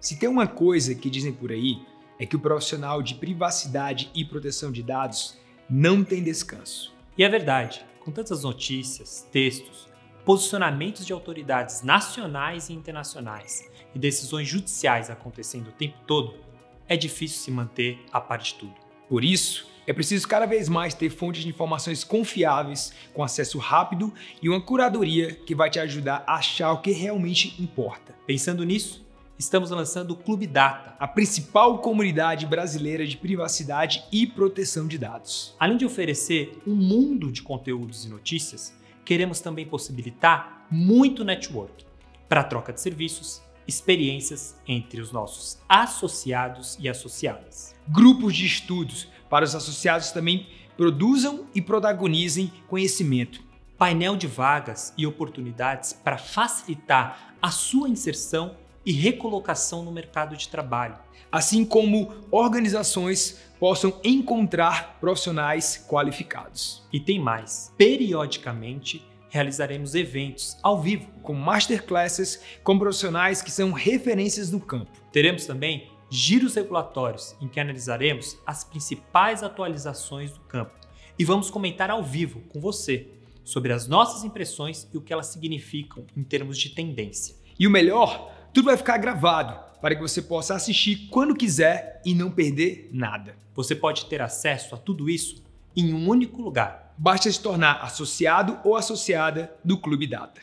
Se tem uma coisa que dizem por aí, é que o profissional de privacidade e proteção de dados não tem descanso. E é verdade, com tantas notícias, textos, posicionamentos de autoridades nacionais e internacionais e decisões judiciais acontecendo o tempo todo, é difícil se manter a par de tudo. Por isso, é preciso cada vez mais ter fontes de informações confiáveis, com acesso rápido e uma curadoria que vai te ajudar a achar o que realmente importa. Pensando nisso, estamos lançando o Clube Data, a principal comunidade brasileira de privacidade e proteção de dados. Além de oferecer um mundo de conteúdos e notícias, queremos também possibilitar muito network para troca de serviços, experiências entre os nossos associados e associadas. Grupos de estudos para os associados também produzam e protagonizem conhecimento. Painel de vagas e oportunidades para facilitar a sua inserção e recolocação no mercado de trabalho. Assim como organizações possam encontrar profissionais qualificados. E tem mais: periodicamente realizaremos eventos ao vivo com masterclasses com profissionais que são referências no campo. Teremos também giros regulatórios em que analisaremos as principais atualizações do campo e vamos comentar ao vivo com você sobre as nossas impressões e o que elas significam em termos de tendência. E o melhor, tudo vai ficar gravado para que você possa assistir quando quiser e não perder nada. Você pode ter acesso a tudo isso em um único lugar basta se tornar associado ou associada do Clube Data.